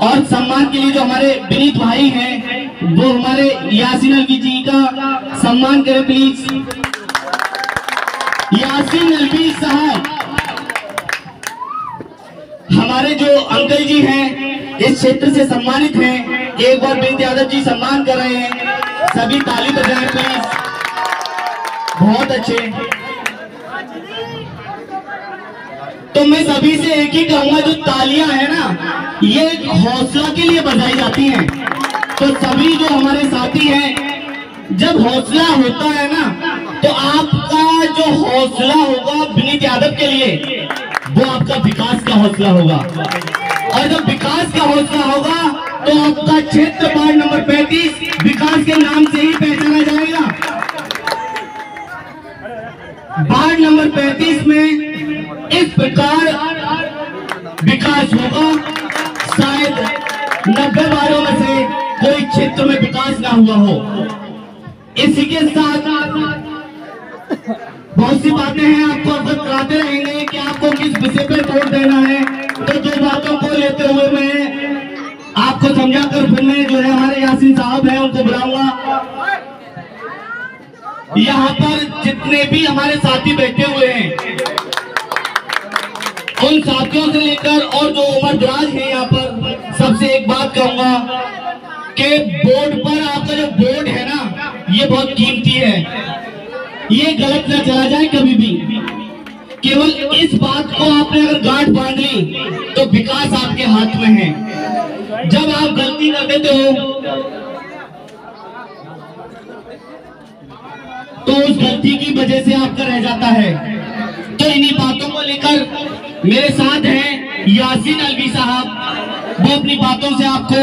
और सम्मान के लिए जो हमारे विनीत भाई हैं, वो हमारे यासीन अलवी जी का सम्मान करें प्लीज़ यासीन अलवी साहब, हमारे जो अंकल जी हैं, इस क्षेत्र से सम्मानित हैं। एक बार विनीत यादव जी सम्मान कर रहे हैं। सभी ताली बजाएँ प्लीज़ बहुत अच्छे। तो मैं सभी से एक ही कहूँगा, जो तालियाँ है ना ये हौसला के लिए बजाई जाती हैं। तो सभी जो हमारे साथी हैं, जब हौसला होता है ना तो आपका जो हौसला होगा विनीत यादव के लिए, वो आपका विकास का हौसला होगा। और जब विकास का हौसला होगा तो आपका क्षेत्र वार्ड नंबर 35 विकास के नाम से ही पहचाना जाएगा। वार्ड नंबर 35 में इस प्रकार विकास होगा। नब्बे वार्डों में से कोई क्षेत्र में विकास ना हुआ हो। इसी के साथ बहुत सी बातें हैं, आपको अवगत कराते रहेंगे कि आपको किस विषय पर वोट देना है। तो दो बातों को लेते हुए मैं आपको समझा कर फिर मैं जो है हमारे यासीन साहब हैं, उनको बुलाऊँगा। यहाँ पर जितने भी हमारे साथी बैठे हुए हैं, उन साथियों से लेकर और जो उम्र दराज है यहाँ पर बात कहूँगा कि बोर्ड पर आपका जो बोर्ड है ना, ये बहुत कीमती है। ये गलत ना चला जाए कभी भी। केवल इस बात को आपने अगर गांठ बाँध ली तो विकास आपके हाथ में है। जब आप गलती कर देते हो तो उस गलती की वजह से आपका रह जाता है। तो इन्हीं बातों को लेकर मेरे साथ हैं यासीन अलवी साहब। वो अपनी बातों से आपको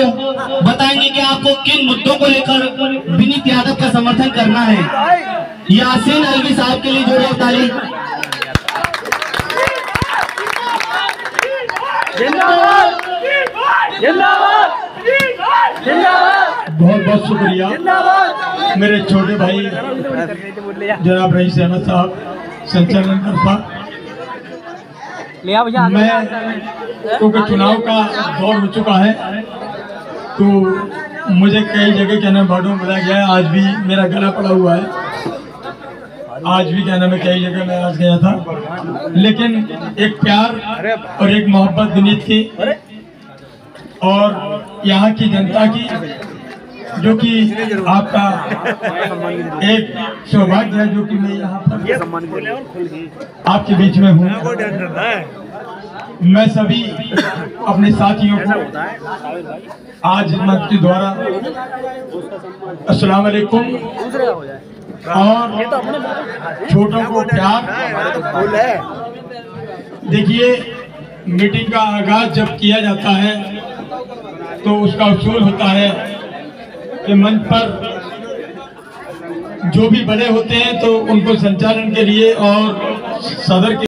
बताएँगे कि आपको किन मुद्दों को लेकर विनीत यादव का समर्थन करना है। यासीन अलवी साहब के लिए जोड़े ताली। बहुत बहुत शुक्रिया। मेरे छोटे भाई जनाब रईस अहमद साहब, संचालन करता भैया मैं क्योंकि चुनाव का दौर हो चुका है। तो मुझे कई जगह कहना में बुलाया गया है। आज भी मेरा गला पड़ा हुआ है। आज भी कहना मैं कई जगह मैं आज गया था। लेकिन एक प्यार और एक मोहब्बत विनीत की। और यहाँ की जनता की जो कि आपका एक सौभाग्य है जो कि मैं यहाँ पर आपके बीच में हूँ। मैं सभी अपने साथियों को आज मंच द्वारा अस्सलाम वालेकुम। और छोटों को प्यार देखिए मीटिंग का आगाज़ जब किया जाता है तो उसका उसूल होता है कि मंच पर जो भी बड़े होते हैं तो उनको संचालन के लिए और सदर के